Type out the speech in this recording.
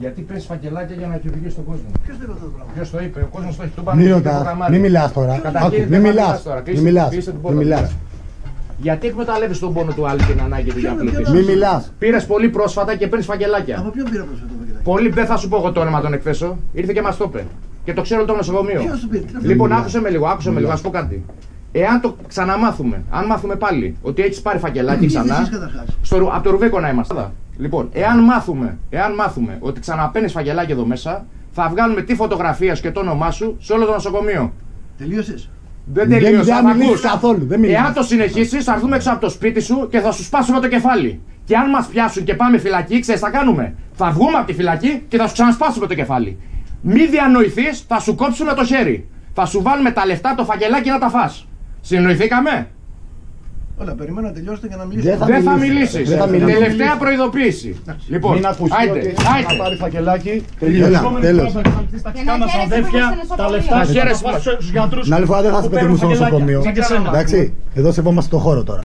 Γιατί πες φακελάκια για να εκδικήσει τον κόσμο. Ποιος το είπε αυτό το πράγμα; Ποιος το είπε, ο κόσμος το έχει του Μη το ρωτάς, προγραμμάρει. μη μιλάς τώρα. Καταρχήν, Άκου, δεν Μη θα μιλάς, μιλάς τώρα. μη Κλείσε- μιλάς, κλείσε την μη πόρτα. μιλάς. Γιατί εκμεταλλεύεις τον πόνο του άλλου και την ανάγκη του για Ποιο- πλουτισμό. ποιο- Μη μιλάς. Πήρες πολύ πρόσφατα και παίρνεις φακελάκια. Από ποιον πήρα πρόσφατα το φακελάκι; Πολύ δεν θα σου πω εγώ το όνομα των εκθέσεων. Ήρθε και μας το είπε. Και το ξέρω το νοσοκομείο. Ποιος σου πήρε, τι να Λοιπόν, μιλάς. άκουσε με λίγο, άκουσε με λίγο, να σου πω κάτι. Εάν το ξαναμάθουμε, αν μάθουμε πάλι ότι έχεις πάρει φακελάκι Ποιοι ξανά. εσείς καταρχάς. Στο, Ρου- από το Ρουβίκο να είμαστε. Λοιπόν, εάν μάθουμε, εάν μάθουμε ότι ξαναπαίνεις φακελάκι εδώ μέσα, θα βγάλουμε τη φωτογραφία σου και το όνομά σου σε όλο το νοσοκομείο. Τελείωσες. Δεν Δεν- τελείωσε. δεν θα μιλήσεις ακούς. καθόλου, δεν μιλάς. Εάν το συνεχίσεις, θα έρθουμε έξω από το σπίτι σου και θα σου σπάσουμε το κεφάλι. Και αν μας πιάσουν και πάμε φυλακή, ξέρεις τι θα κάνουμε; Θα βγούμε από τη φυλακή και θα σου ξανασπάσουμε το κεφάλι. Μη διανοηθείς, θα σου κόψουμε το χέρι. Θα σου βάλουμε τα λεφτά, το φακελάκι να τα φας. Συνοηθήκαμε; Όλα, περιμένω να τελειώσετε για να Δεν μιλήσετε. θα Δεν θα μιλήσεις. μιλήσεις. Δεν θα μιλήσεις. Τελευταία προειδοποίηση. Λοιπόν, Μην ακουστεί άιτε, ότι θα άιτε. πάρει φακελάκι. Έλα, τέλος. Για να Κάνα χαίρεσαι αδέρφια, που είμαστε στο τα νοσοκομείο. λεφτά Να σου χαίρεσαι θα που πας στους γιατρούς Την άλλη φορά δεν θα σε που πετύχουμε στο παίρνουν φακελάκια. νοσοκομείο. Σαν και σένα. Εντάξει, εδώ σεβόμαστε το χώρο τώρα.